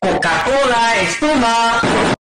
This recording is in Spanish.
Coca-Cola, espuma.